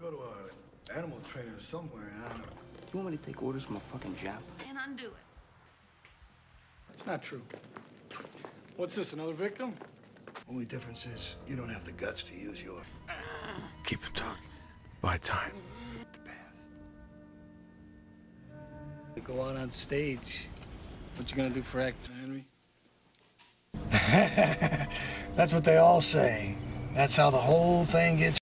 go to an animal trainer somewhere, and I don't know. You want me to take orders from a fucking Jap? And undo it. That's not true. What's this, another victim? Only difference is you don't have the guts to use your... Keep him talking. By time. You go out on stage. What you gonna do for act, Henry? That's what they all say. That's how the whole thing gets